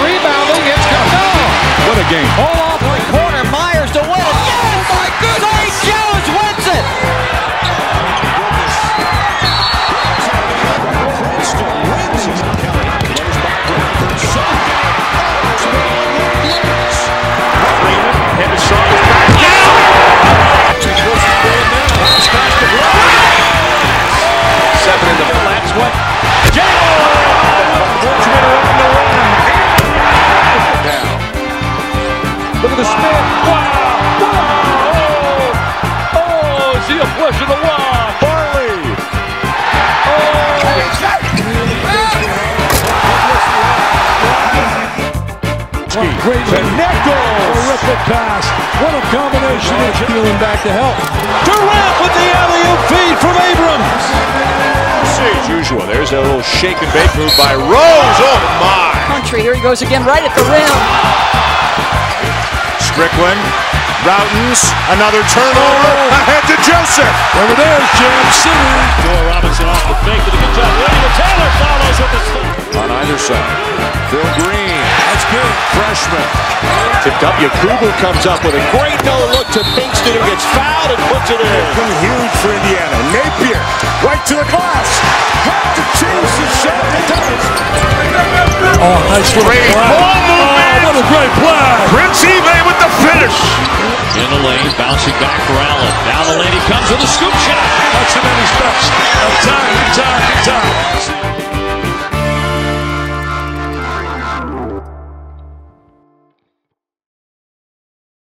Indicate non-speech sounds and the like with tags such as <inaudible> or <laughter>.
rebounding. It's What a game. All off Great To Nichols. terrific pass. What a combination of feeling back to help. Durant with the alley-oop feed from Abrams. As usual, there's a little shake and bake move by Rose. Oh, my. Country. Here he goes again, right at the rim. Strickland. Rautins. Another turnover. Oh. <laughs> Ahead to Joseph. Over there, Jam City. Noah Robinson off the fake. Did a good job. William Taylor follows with the stop. On either side. Phil Green. That's good. Freshman. Tipped up. Yakubu comes up with a great no-look to Pinkston who gets fouled and puts it in. Huge for Indiana. Napier. Right to the glass. Had to change the shot. It does. Oh, nice little Great play. ball movement. Oh, what a great play. Prince Ibeh with the finish. In the lane, bouncing back for Allen. Down the lane, he comes with a scoop shot.